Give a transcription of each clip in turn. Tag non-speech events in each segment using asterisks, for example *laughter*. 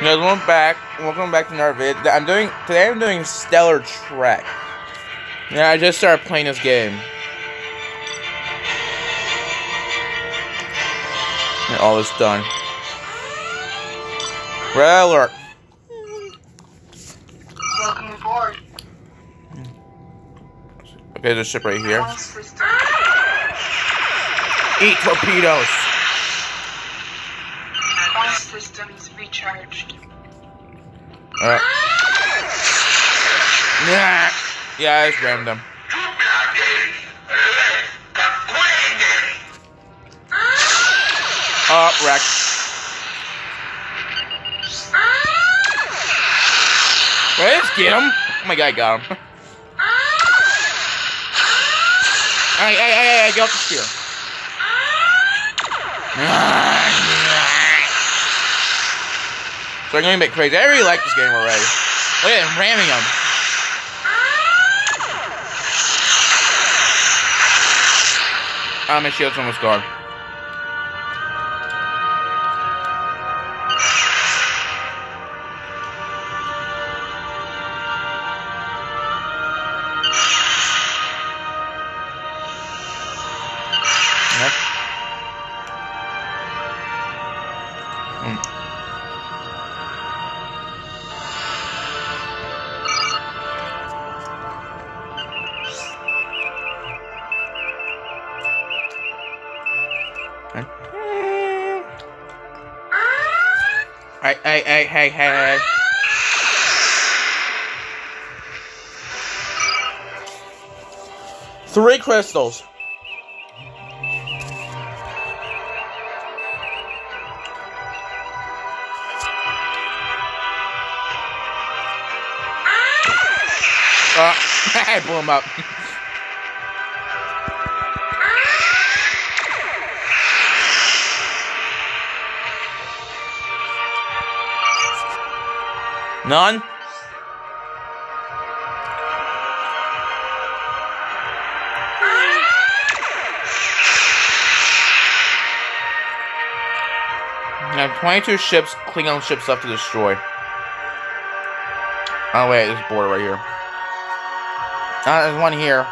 guys, welcome back. Welcome back to another video. I'm doing today. I'm doing Stellar Trek. Yeah, I just started playing this game. And all is done. Red alert. Welcome aboard. Okay, there's a ship right here. Eat torpedoes. All recharged. Alright. Uh. Yeah. Yeah, it's random. Oh, wreck. Let's get him. Oh my god, I got him. Hey, hey, hey, hey, get off the spear. So I'm going a bit crazy. I really like this game already. Look at him ramming him. Ah, my shield's almost gone. Hey, hey, hey. Three crystals. Uh, I blew him up. *laughs* None? I have 22 ships, Klingon ships left to destroy. Oh wait, there's a border right here. Uh, there's one here.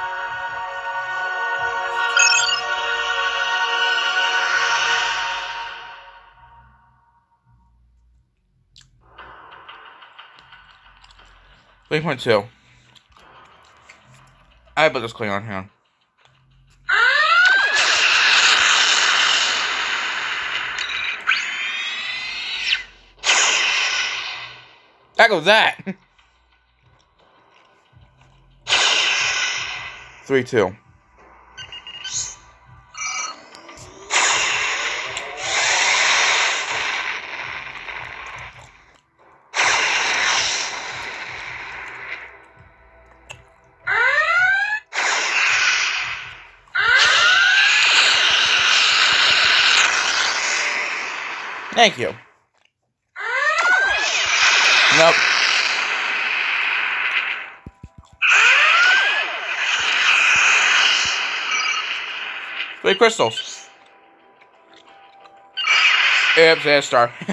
Three point two. I put this Klingon here. Heck was that? *laughs* Three two. Thank you. Nope. Three crystals. There's a star. *laughs*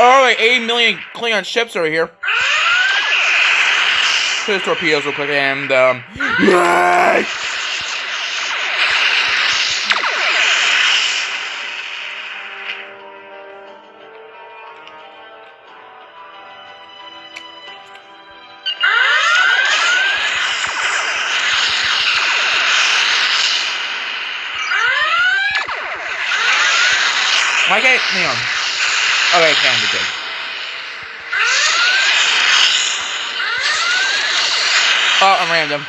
oh, like 80 million Klingon ships over here. Put his torpedoes real quick and, um... *gasps* Why can't Leon? Okay, can be. Oh, I'm random.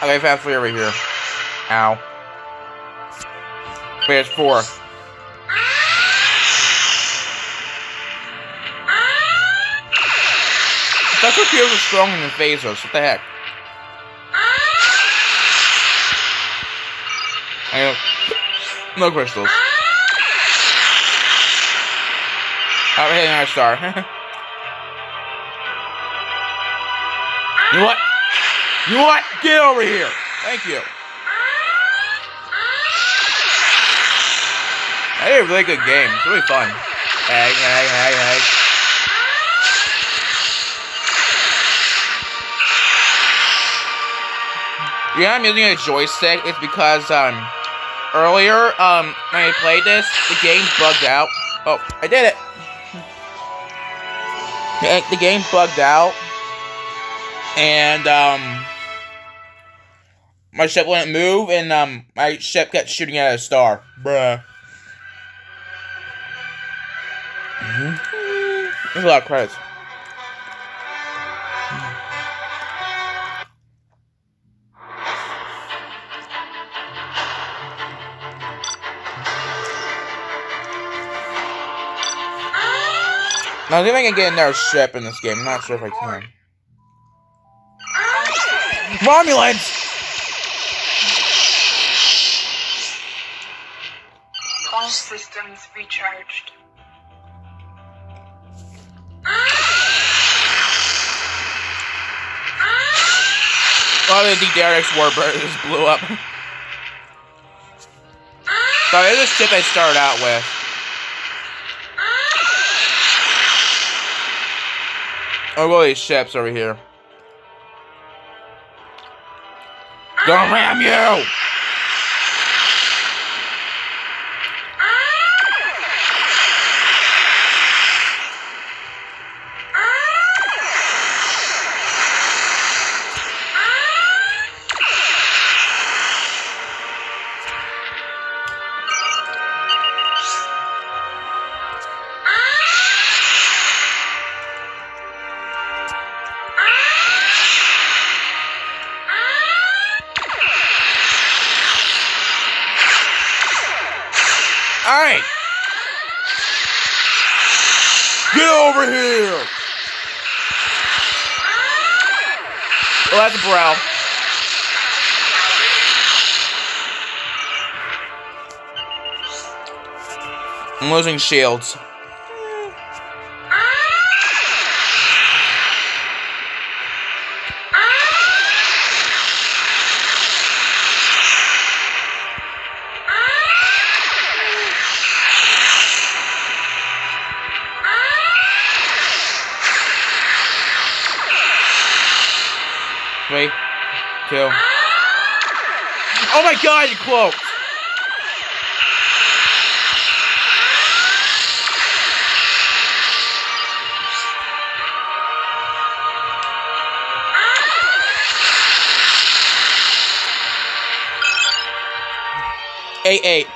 Okay, fast over here. Ow. Wait, it's four. That's what feels strong in the phasers. What the heck? I know. No crystals. Oh, hey, another star. *laughs* you know what? You what? Get over here. Thank you. Did a really good game. It's really fun. Hey, hey, hey, hey. Yeah, I'm using a joystick. It's because um earlier um when I played this, the game bugged out. Oh, I did it. The, the game bugged out, and um my ship wouldn't move, and um my ship kept shooting at a star. Bruh. There's a lot of credits. Now, I think I can get another ship in this game. I'm not sure if I can. Romulans! All systems recharged. Oh, the D'deridex Warbird just blew up. So there's a ship I started out with. Oh, all these ships over here. Gonna ram you! I'm losing shields. Three, two. Oh my god, you cloaked! 888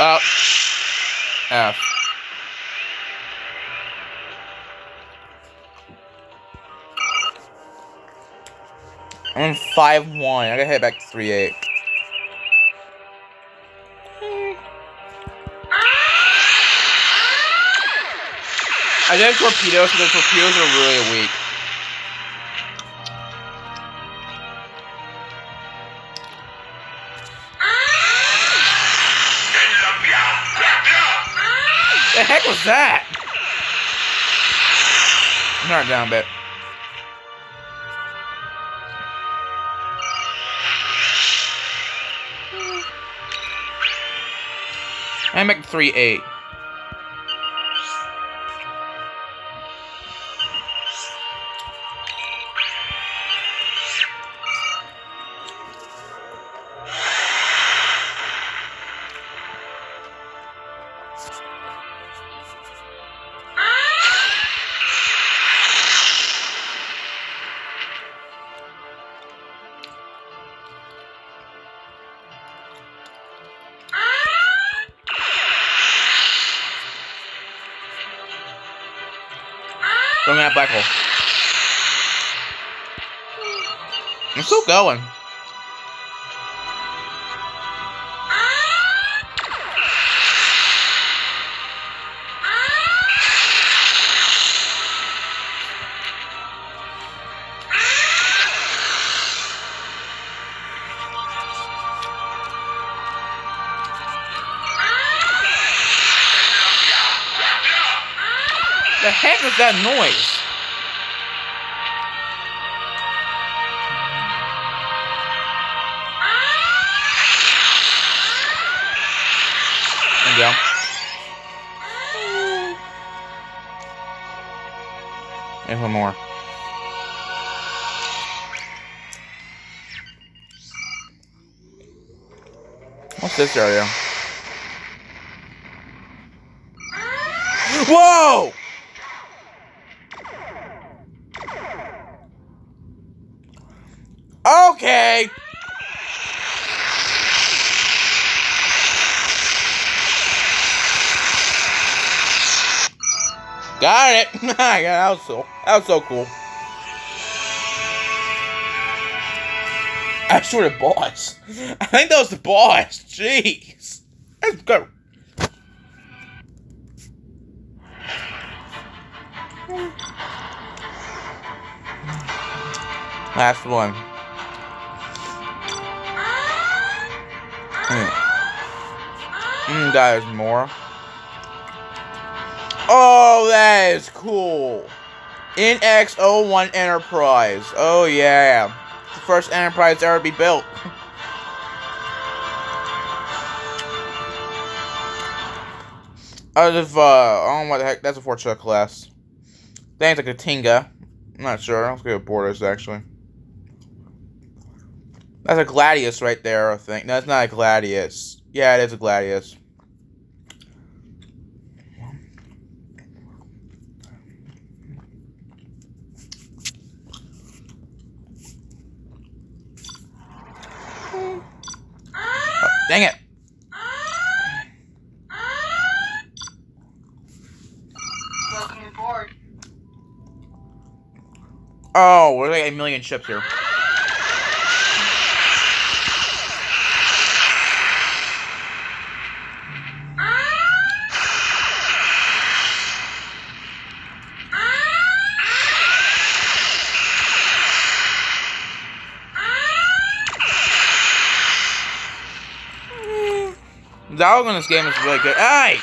Up. F. I'm 5-1. I gotta head back to 3-8. I did torpedoes, so the torpedoes are really weak. Was that? Not down bit. And make three eight. Going that black hole. I'm still going. That noise? You go. There's one more. What's this area? Whoa! Okay. Got it. *laughs* yeah, that was so that was so cool. I swear the boss. I think that was the boss. Jeez. Let's go. Last one. Mm. Mm, that is more. Oh, that is cool. NX01 Enterprise. Oh, yeah. The first Enterprise ever be built. Out of, uh, I don't know what the heck, that's a Fortune class. Think like a Tinga. I'm not sure. Let's go with Borders, actually. That's a Gladius right there, I think. No, it's not a Gladius. Yeah, it is a Gladius. Oh, dang it. Welcome aboard. Oh, we're like a million ships here. Dialogue in this game is really good. Hey!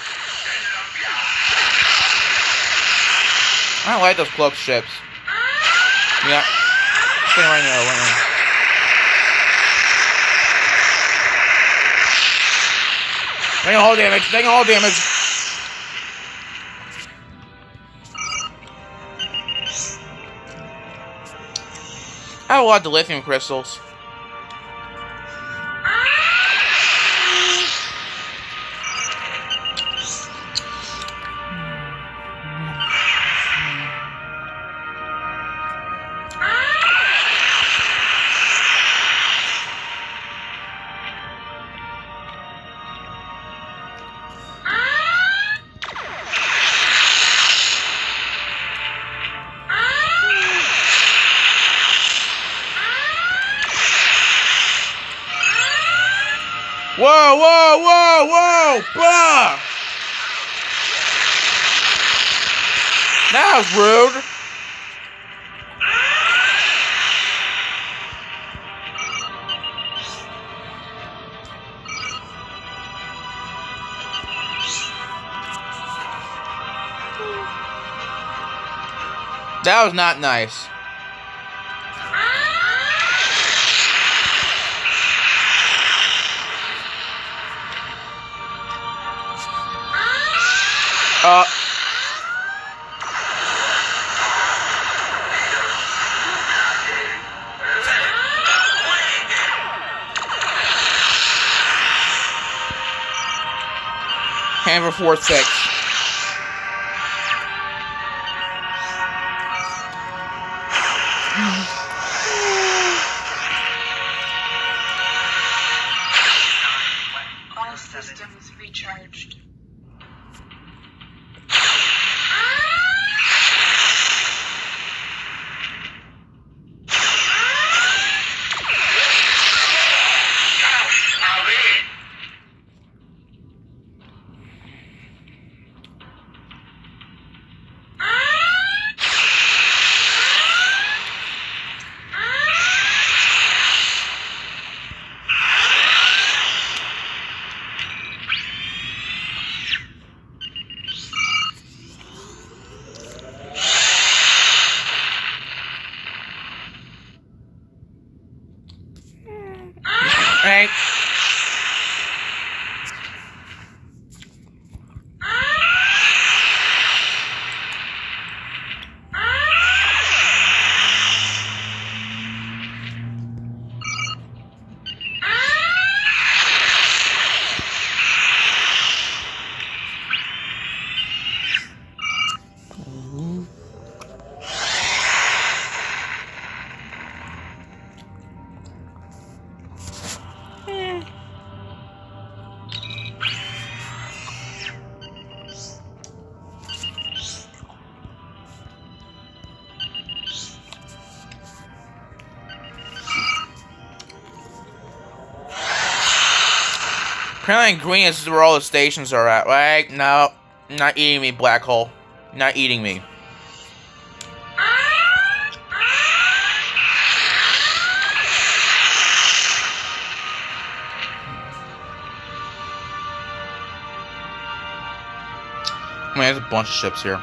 I don't like those cloak ships. Yeah. Stay right now, right now. Taking all damage, taking all damage. I have a lot of lithium crystals. That was rude. That was not nice. Uh four six. Apparently green is where all the stations are at, right? No, not eating me, black hole. Not eating me. I mean, there's a bunch of ships here.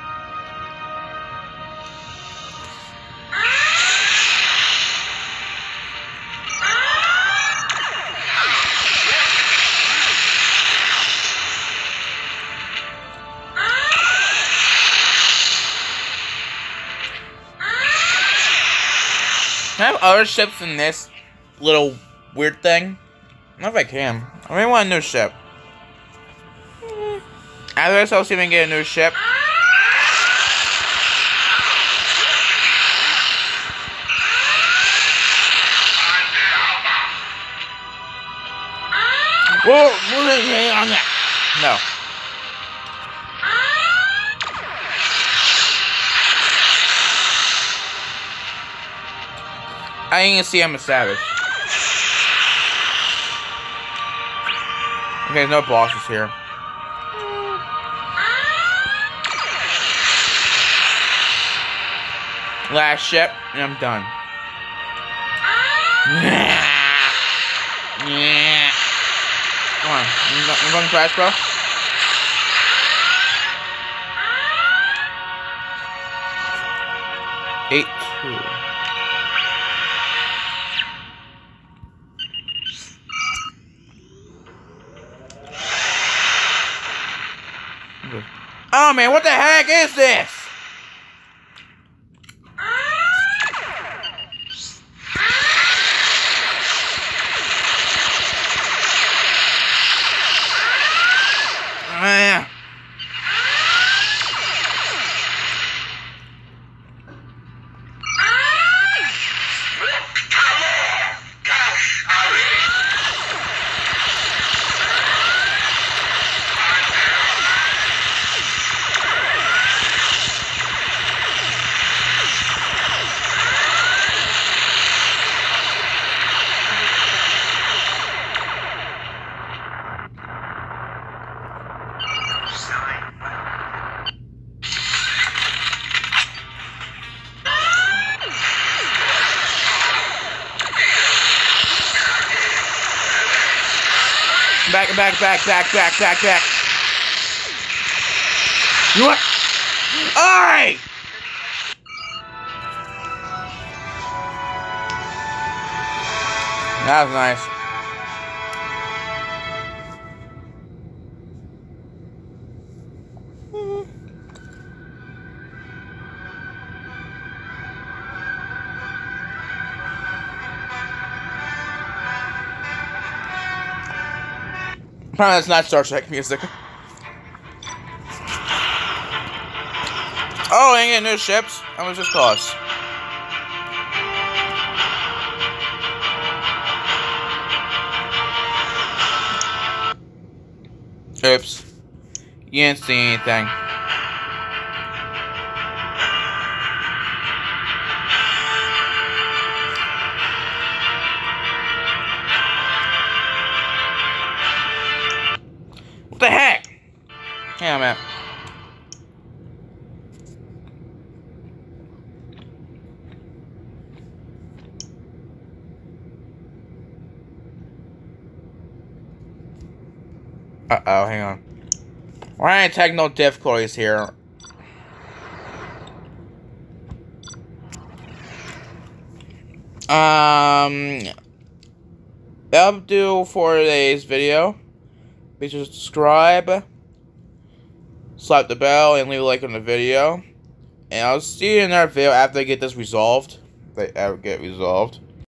Other ships in this little weird thing? I don't know if I can. I really want a new ship. Hmm. After this, I'll see if I can get a new ship. Whoa, whoa, on that. No. I ain't gonna see I'm a savage. Okay, no bosses here. Last ship, and I'm done. Come on, you going crash, bro? Eight two. Oh man, what the heck is this? back, back, back, back, back, back. You want? All right. That was nice. Apparently that's not Star Trek music. Oh, ain't getting new ships? How much this cost? Oops. You didn't see anything. The heck? On, man. Uh-oh, hang on. We're having technical difficulties here. Um, that'll do for today's video. To subscribe, slap the bell, and leave a like on the video. And I'll see you in our video after I get this resolved. They ever get resolved.